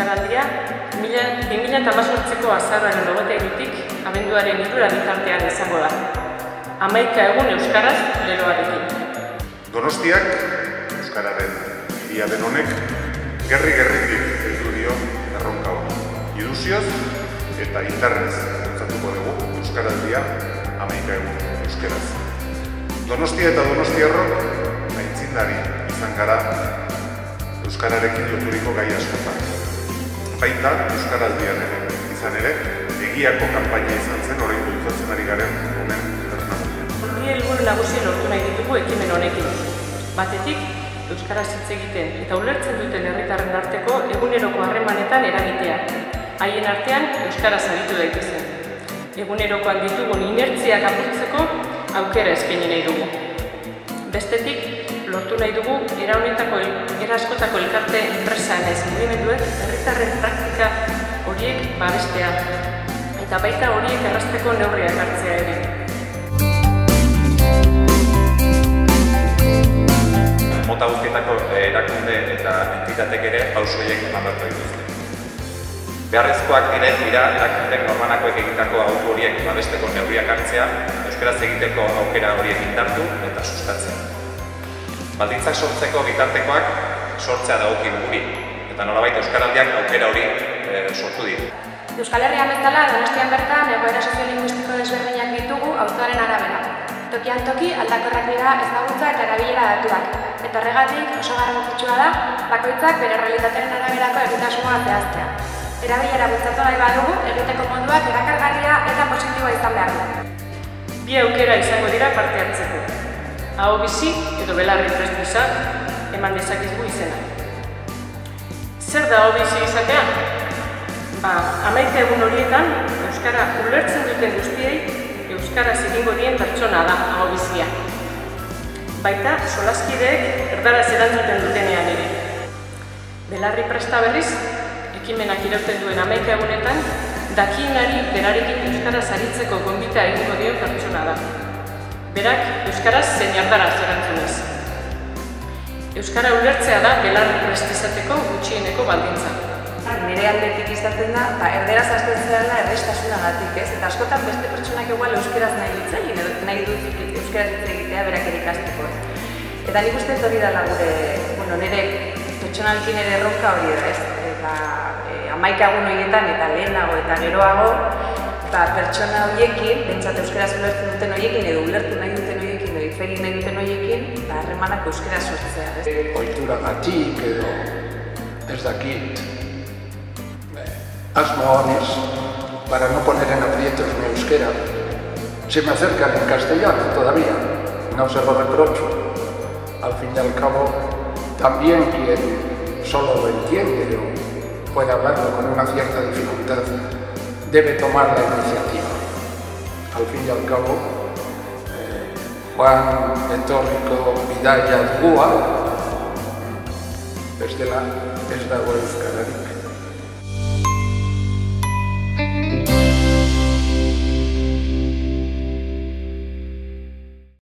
Euskaraldia, 2008ko azarraren logote erutik, abenduaren irura bitartean izango da. Amaika egun Euskaraz leroarekin. Donostiak, Euskararen iria den honek, gerri-gerritik heldu dio erronka hori. Iluzioz eta indarrez zentzatuko dugu Euskaraldia amaika egun Euskaraz. Donostia eta Donostiarrok aintzindari izan gara Euskararekin loturiko gai askotan. Baita Euskaraldian ere, izan ere, egiako kanpaina izan zen orain bultzatzen ari garen honen ernamunean. Bi helburu nagusi lortu nahi ditugu ekimen honekin. Batetik, Euskaraz hitz egiten eta ulertzen duten herritarren arteko eguneroko harremanetan eragitea. Haien artean Euskaraz aritu daitezen. Egunerokoan ditugun inertziak apurtzeko aukera eskaini nahi dugu. Bestetik, lortu nahi dugu era honetako era askotako elkarte enpresa naiz mugimenduek herritarren praktika horiek babestea eta baita horiek errazteko neurriak hartzea ere. Mota guztietako erakunde eta entitatek ere pausoiek eman beharko dituzte. Beharrezkoak ere dira erakundek normanakoek egitako auto horiek babesteko neurriak hartzea, euskaraz egiteko aukera horiek indartu eta sustatzea. Baldintzak sortzeko bitartekoak sortzea dagoki guri, eta nolabait euskaraldiak aukera hori e, sortu dira. Euskal Herrian bezala, Donostian bertan, egoera soziolinguistiko desberdinak ditugu auzoaren arabera. Tokian toki aldakorrak dira ezagutza eta erabilera datuak. Eta horregatik oso garrantzitsua da, bakoitzak bere realitatearen araberako egitasmoa zehaztea. Erabilera bultzatu nahi badugu, egiteko moduak erakargarria eta positiboa izan behar du. Bi aukera izango dira parte hartzeko. Aho bizi edo belarri prest eman dezakizgu izena. Zer da aho bizi izatea? Ba, amaika egun horietan, Euskara ulertzen duten guztiei, Euskaraz egingo dien pertsona da aho bizia. Baita, solaskideek erdaraz erantzuten dutenean ere. Belarri presta berriz, ekimenak irauten duen amaika egunetan, dakienari berarekin Euskaraz aritzeko gonbita egingo dio pertsona da. Berak, Euskaraz zein erdaraz erantzunez. Euskara ulertzea da belarri prest izateko gutxieneko baldintza. Nire aldetik izaten da, ba, erderaz hasten zela errestasunagatik, ez? Eta askotan beste pertsonak egual euskeraz nahi egin, nahi dut euskeraz hitz egitea berak ere ikasteko. Eta nik uste hori dela gure, bueno, nire pertsonalki nire erronka hori da, ez? Eta e, amaika egun horietan eta lehenago eta geroago, ba, pertsona horiekin, bentsat euskeraz ulertzen duten horiekin, edo ulertu nahi duten horiekin, edo ifegin nahi duten horiekin, ba, harremanak euskeraz sortzea, ez? Oitura gatik edo ez dakit, asmo honez, para no poner en aprietos mi euskera, se me acercan en castellano todavía, no se lo reprocho. Al fin y al cabo, también quien solo lo entiende o puede hablarlo con una cierta dificultad, debe tomar la iniciativa. Al fin y al cabo, eh, Juan de Vidal Yadgua es de la, es de